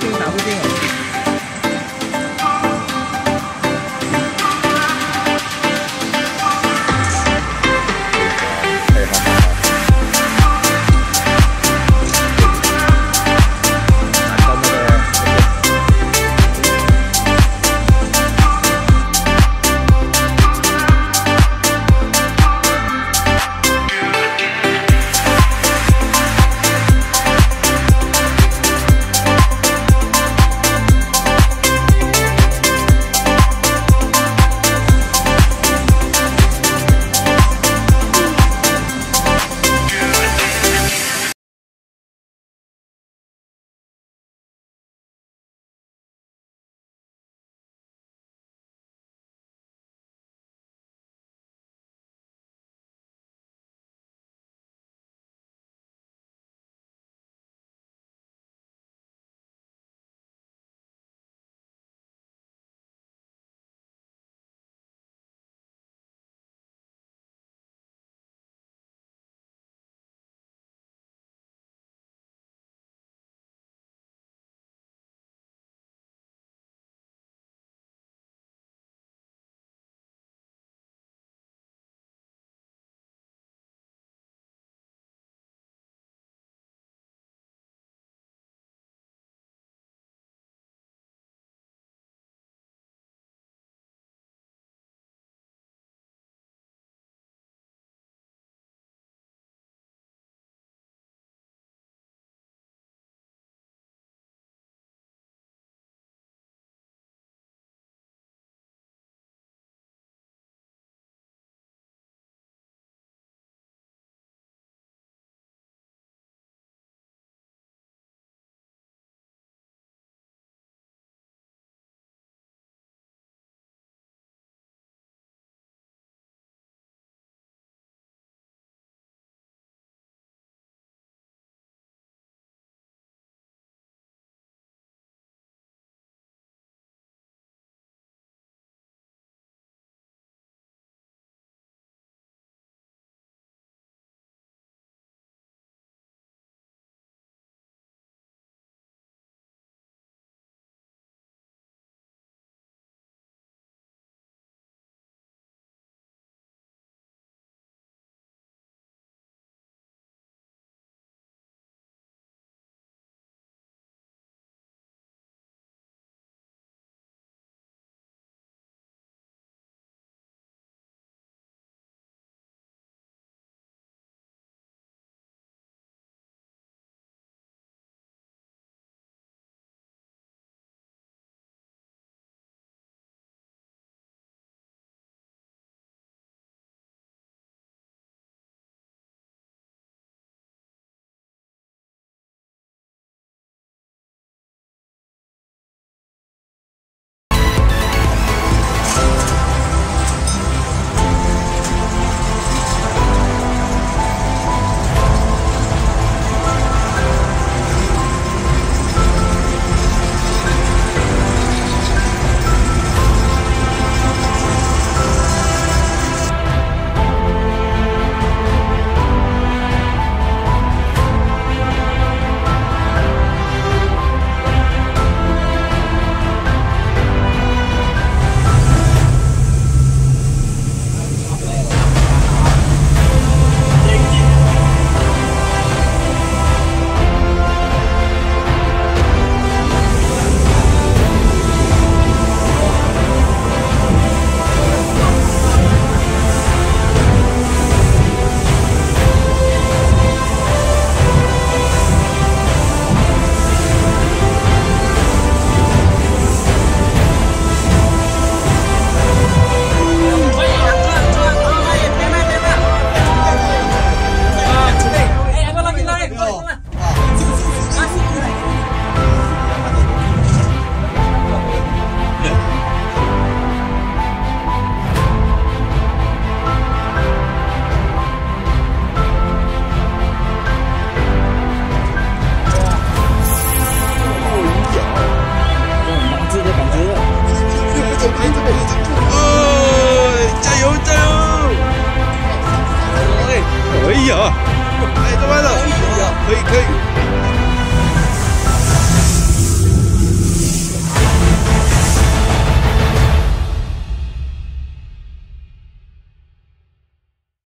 是啊，他讲哎，这个打不进了。哎这拍的可以可以。